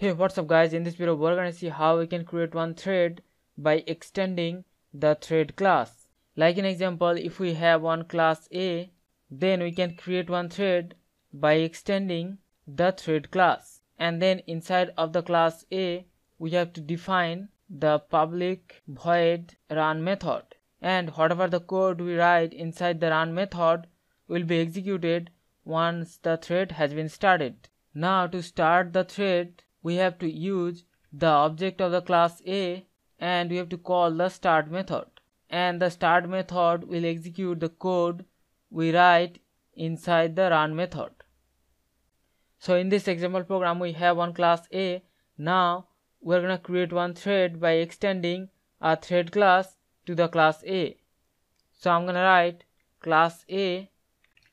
Hey what's up guys in this video we're gonna see how we can create one thread by extending the thread class. Like an example if we have one class A then we can create one thread by extending the thread class and then inside of the class A we have to define the public void run method and whatever the code we write inside the run method will be executed once the thread has been started. Now to start the thread we have to use the object of the class A and we have to call the start method and the start method will execute the code we write inside the run method. So in this example program we have one class A. Now we're gonna create one thread by extending a thread class to the class A. So I'm gonna write class A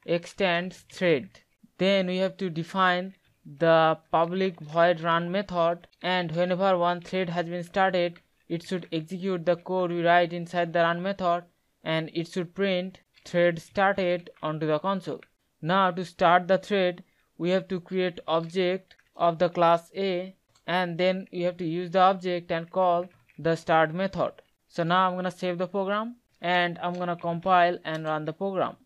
extends thread. Then we have to define the public void run method and whenever one thread has been started it should execute the code we write inside the run method and it should print thread started onto the console. Now to start the thread we have to create object of the class A and then we have to use the object and call the start method. So now I'm gonna save the program and I'm gonna compile and run the program.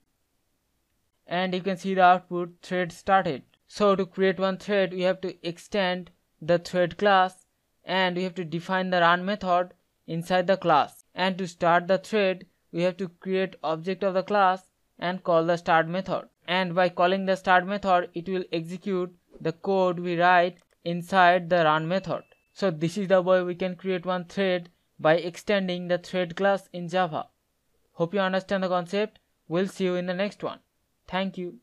And you can see the output thread started. So to create one thread we have to extend the thread class and we have to define the run method inside the class and to start the thread we have to create object of the class and call the start method and by calling the start method it will execute the code we write inside the run method. So this is the way we can create one thread by extending the thread class in Java. Hope you understand the concept. We'll see you in the next one. Thank you.